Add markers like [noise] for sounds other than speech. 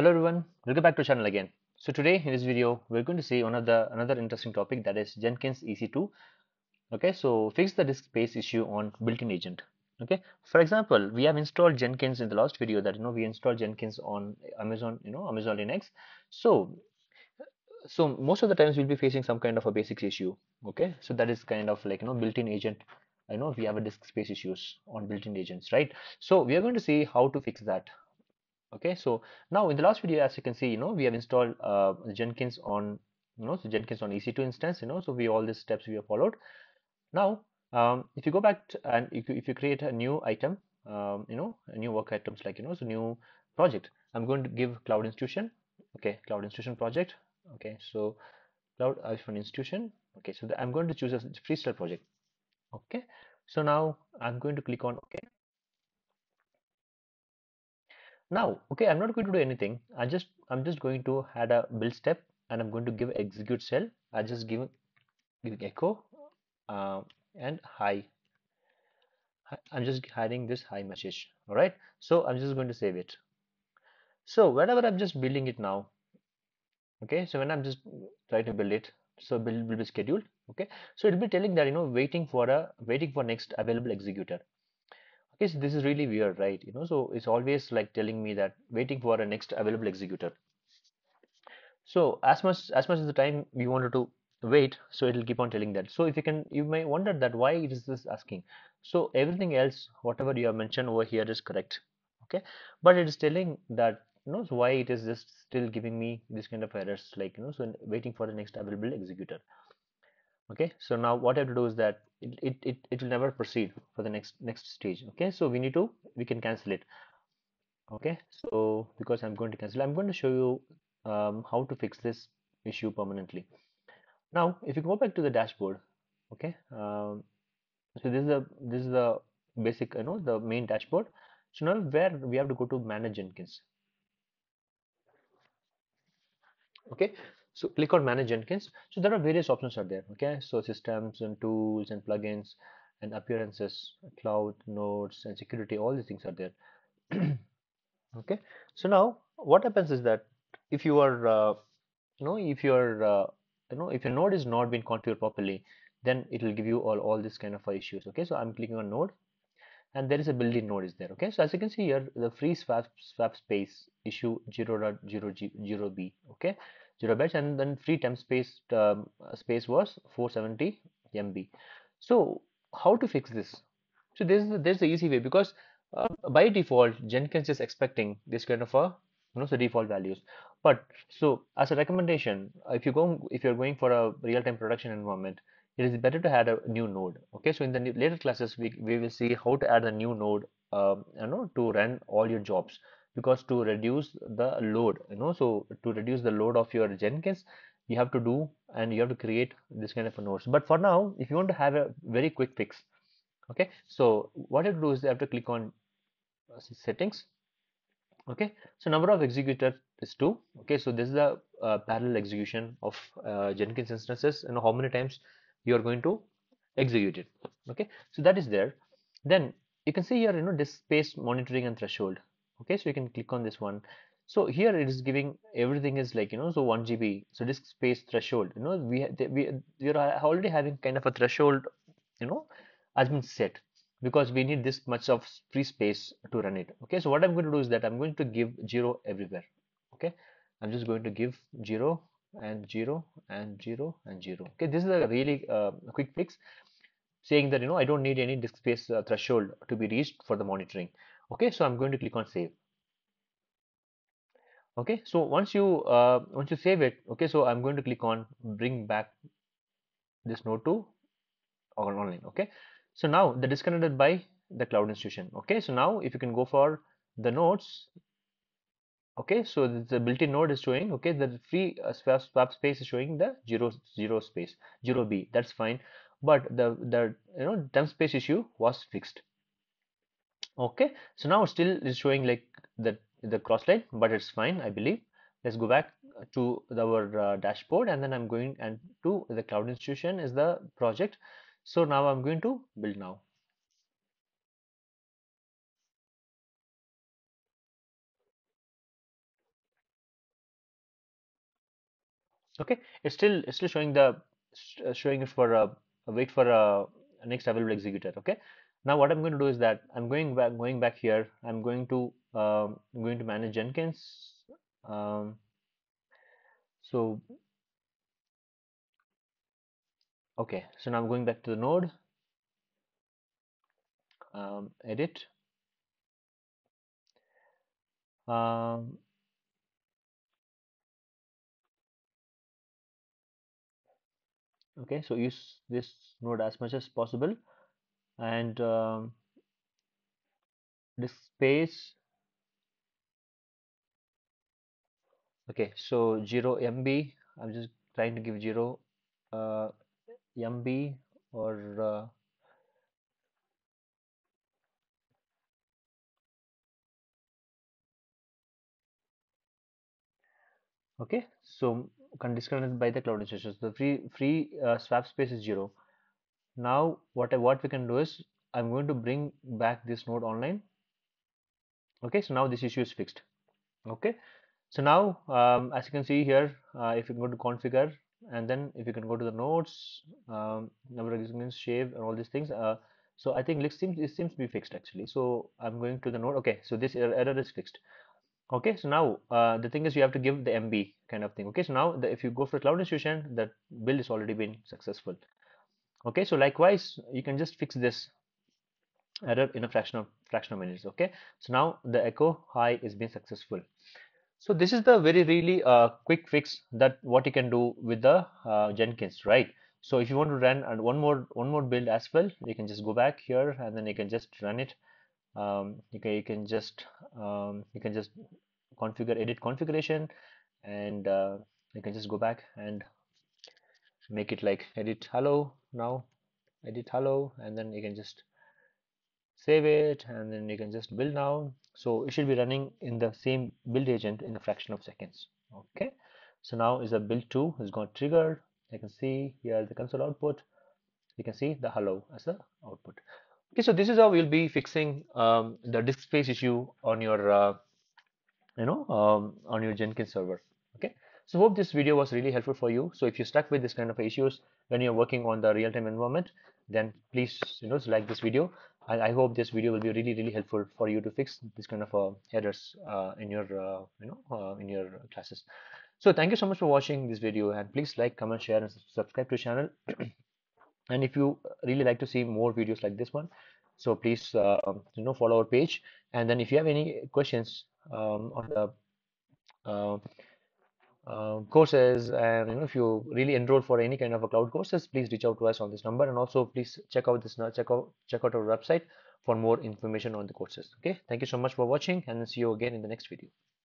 Hello everyone, welcome back to channel again. So today in this video we're going to see one of the another interesting topic that is Jenkins EC2. Okay, so fix the disk space issue on built-in agent. Okay, for example, we have installed Jenkins in the last video that you know we installed Jenkins on Amazon, you know Amazon Linux. So so most of the times we'll be facing some kind of a basics issue. Okay, so that is kind of like you know built-in agent. I know we have a disk space issues on built-in agents, right? So we are going to see how to fix that okay so now in the last video as you can see you know we have installed uh, Jenkins on you know so Jenkins on EC2 instance you know so we all these steps we have followed. Now um, if you go back to, and if you, if you create a new item um, you know a new work items like you know so new project I'm going to give cloud institution okay cloud institution project okay so cloud iPhone institution okay so I'm going to choose a freestyle project okay. So now I'm going to click on okay now okay i'm not going to do anything. I just i'm just going to add a build step and i'm going to give execute shell. I just give give echo uh, and hi. I'm just hiding this hi message all right? So i'm just going to save it. So whenever i'm just building it now okay? So when i'm just trying to build it so build will be scheduled okay? So it'll be telling that you know waiting for a waiting for next available executor okay this is really weird right? You know so it's always like telling me that waiting for a next available executor. So as much as much as the time we wanted to wait so it'll keep on telling that. So if you can you may wonder that why it is this asking. So everything else whatever you have mentioned over here is correct okay? But it is telling that you know so why it is just still giving me this kind of errors like you know so waiting for the next available executor okay so now what I have to do is that it, it, it, it will never proceed for the next next stage okay? So we need to we can cancel it. Okay so because I'm going to cancel I'm going to show you um, how to fix this issue permanently. Now if you go back to the dashboard okay um, so this is the this is the basic you know the main dashboard. So now where we have to go to manage Jenkins okay so click on manage Jenkins. So there are various options are there. Okay, so systems and tools and plugins and appearances, cloud, nodes and security, all these things are there. [clears throat] okay, so now what happens is that if you are, uh, you know, if your, uh, you know, if your node is not being configured properly, then it will give you all, all this kind of issues. Okay, so I'm clicking on node and there is a built-in node is there okay so as you can see here the free swap swap space issue 0.000b okay 0 bytes and then free temp space um, space was 470 MB. So how to fix this? So this is there's the easy way because uh, by default Jenkins is expecting this kind of a you know the default values. But so as a recommendation, if you go if you're going for a real-time production environment, it is better to add a new node. Okay, so in the later classes we we will see how to add a new node, um, you know, to run all your jobs because to reduce the load you know so to reduce the load of your jenkins you have to do and you have to create this kind of a nodes. But for now if you want to have a very quick fix okay so what you have to do is you have to click on uh, settings okay. So number of executor is two okay. So this is the uh, parallel execution of uh, jenkins instances and how many times you are going to execute it okay. So that is there. Then you can see here you know this space monitoring and threshold okay so you can click on this one. So here it is giving everything is like you know so 1 GB so disk space threshold you know we we we are already having kind of a threshold you know has been set because we need this much of free space to run it. Okay so what I'm going to do is that I'm going to give zero everywhere. Okay I'm just going to give zero and zero and zero and zero. Okay this is a really uh, quick fix saying that you know I don't need any disk space uh, threshold to be reached for the monitoring okay so I'm going to click on save. Okay so once you uh, once you save it okay so I'm going to click on bring back this node to online okay? So now the disconnected by the cloud institution okay? So now if you can go for the nodes okay? So the built-in node is showing okay? The free uh, swap, space is showing the zero zero space zero b that's fine. But the the you know temp space issue was fixed okay. So now still is showing like the the cross line but it's fine I believe. Let's go back to our uh, dashboard and then I'm going and to the cloud institution is the project. So now I'm going to build now. Okay. It's still it's still showing the uh, showing it for a wait for a next available executor. Okay now what I'm going to do is that I'm going back going back here. I'm going to um, I'm going to manage Jenkins. Um, so okay. So now I'm going back to the node. Um, edit. Um, okay. So use this node as much as possible and um, this space okay so 0 MB I'm just trying to give 0 uh, MB or uh, okay so disconnected by the cloud instances the free free uh, swap space is 0 now what I, what we can do is I'm going to bring back this node online. Okay so now this issue is fixed. Okay so now um, as you can see here uh, if you go to configure and then if you can go to the nodes um, number of experiments shave and all these things uh, so I think it seems it seems to be fixed actually. So I'm going to the node. Okay so this error, error is fixed. Okay so now uh, the thing is you have to give the MB kind of thing. Okay so now the, if you go for cloud institution that build is already been successful okay so likewise you can just fix this error in a fraction of fraction of minutes okay? So now the echo hi is being successful. So this is the very really uh, quick fix that what you can do with the uh, Jenkins right? So if you want to run and one more one more build as well you can just go back here and then you can just run it. Um, you can you can just um, you can just configure edit configuration and uh, you can just go back and make it like edit hello now edit hello and then you can just save it and then you can just build now. So it should be running in the same build agent in a fraction of seconds. Okay? So now is a build 2 is got triggered. You can see here the console output. You can see the hello as the output. Okay so this is how we'll be fixing um, the disk space issue on your uh, you know um, on your Jenkins server. Okay? So hope this video was really helpful for you. So if you're stuck with this kind of issues when you're working on the real-time environment then please you know like this video. I, I hope this video will be really really helpful for you to fix this kind of uh, headers uh, in your uh, you know uh, in your classes. So thank you so much for watching this video and please like comment share and subscribe to the channel. [clears throat] And if you really like to see more videos like this one so please uh, you know follow our page. And then if you have any questions um, on the uh, uh, courses and you know if you really enroll for any kind of a cloud courses please reach out to us on this number. And also please check out this check out check out our website for more information on the courses. Okay? Thank you so much for watching and see you again in the next video